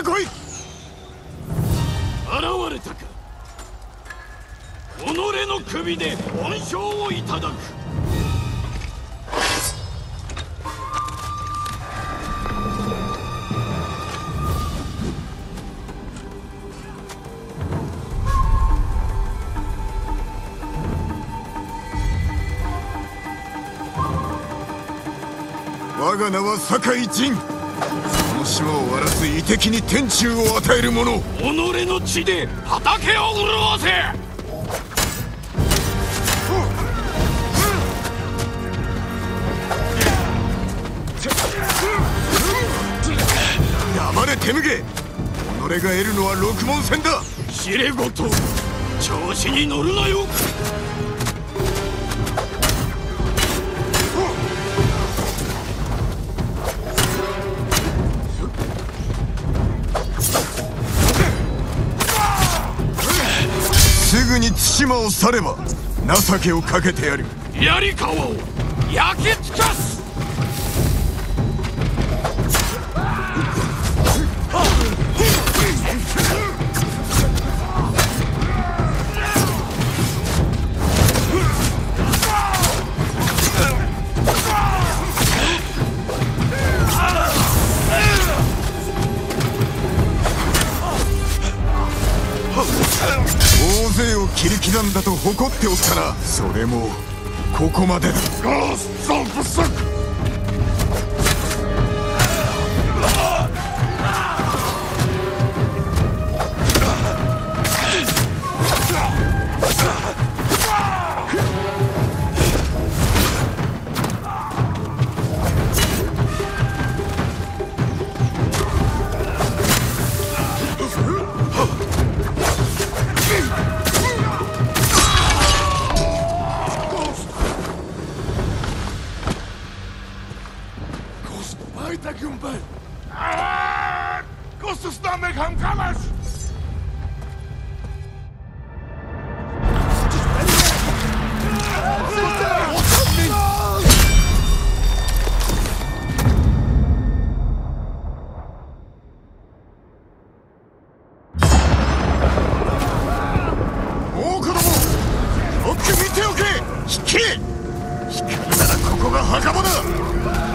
ってこい。現れたか。己の首で恩賞をいただく。我が名は酒井仁島を荒らす遺敵に天誅を与える者。己の血で畑を潤せ。黙れ手向け。己が得るのは六門戦だ。知れごと調子に乗るなよぐに対馬を去れば情けをかけてやる。槍川を焼き尽かす大勢を切り刻んだと誇っておったなそれもここまでだ。Haita Gumbel! Gustus Namek ham Kalash! Okay! 光るならここが墓場だ